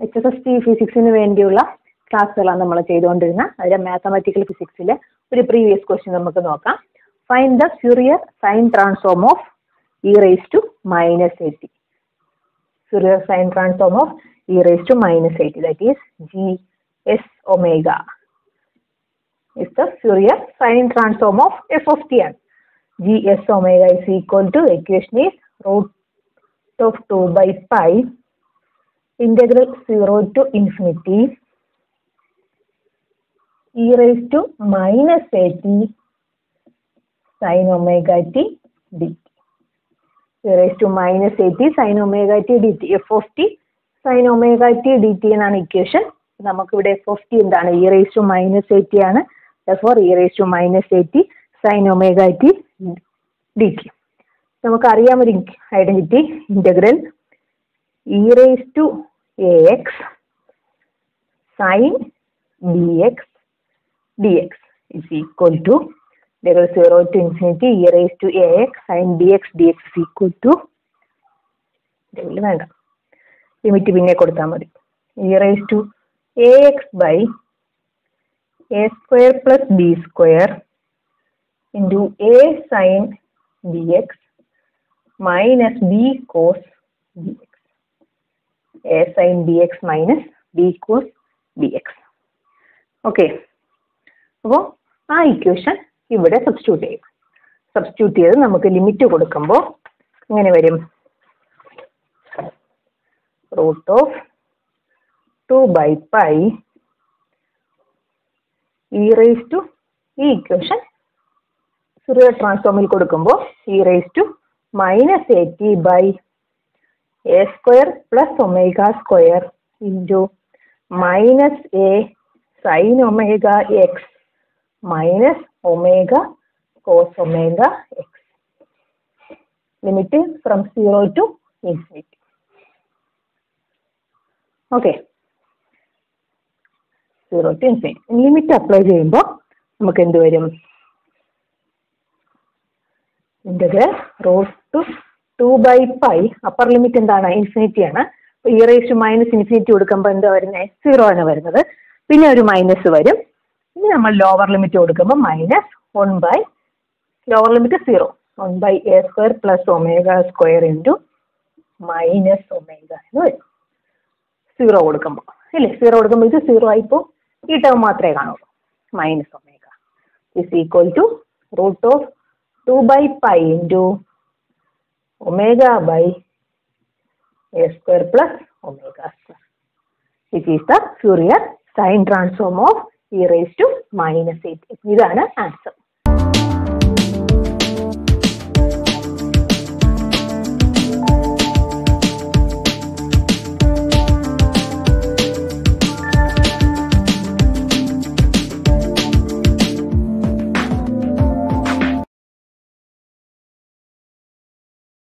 H S S T ഫിസിക്സിന് വേണ്ടിയുള്ള ക്ലാസ്സുകളാണ് നമ്മൾ ചെയ്തുകൊണ്ടിരുന്നത് അതിലെ മാത്തമാറ്റിക്കൽ ഫിസിക്സിലെ ഒരു പ്രീവിയസ് ക്വസ്റ്റ്യൻ നമുക്ക് നോക്കാം. Find the Fourier sine transform of E raise to minus a t Fourier sine transform of E raise to minus a t that is G S omega is the Fourier sine transform of F of T ആണ് g s omega is equal to equation is root of 2 by pi integral 0 to infinity e raised to minus at sin omega t dt e raised to minus at sin omega t dt f of t sin omega t dt എന്നാണ് equation നമുക്കിവിടെ F of T എന്താണ് E raise to minus a t ആണ് therefore e raised to minus 80 sin omega t dt നമുക്ക് അറിയാം ഒരു identity integral E raise to A X sine D X D X is equal to double zero to infinity E raise to A X sine D X D X equal to വേണ്ട limit പിന്നെ കൊടുത്താൽ മതി E raise to A X by a B square into A sine a sin minus B b cos dx. A sin dx minus b cos X okay അപ്പോൾ ആ equation ഇവിടെ substitute ചെയ്യും. Substitute ചെയ്ത് നമുക്ക് limit കൊടുക്കുമ്പോൾ ഇങ്ങനെ വരും? Root of two by pi E raise to ഈ ഇക്വേഷൻ ഫുറിയർ ട്രാൻസ്ഫോമിൽ കൊടുക്കുമ്പോൾ E raise to minus a t by A square plus omega square into minus A sine omega X minus omega cos omega X limit from zero to infinity okay zero to infinity limit apply ചെയ്യുമ്പോൾ നമുക്ക് എന്ത് വരും? Integral root two two by pi upper limit എന്താണ്? Infinity ആണ്. E minus infinity കൊടുക്കുമ്പോൾ എന്താ വരുന്നത് zero ആണ് വരുന്നത്. പിന്നെ ഒരു മൈനസ് വരും. ഇനി നമ്മൾ ലോവർ ലിമിറ്റ് കൊടുക്കുമ്പോൾ minus one by lower limit zero one by A square plus omega square into minus omega എന്ന് വരും. സീറോ കൊടുക്കുമ്പോൾ ഇല്ലേ? സീറോ കൊടുക്കുമ്പോൾ ഇത് സീറോ ആയിപ്പോൾ ഈ ടേം മാത്രമേ കാണുള്ളൂ. Minus omega is equal to root of two by pi into omega by A square plus omega square which is the Fourier sine transform of E raise to minus a t ഇതാണ് answer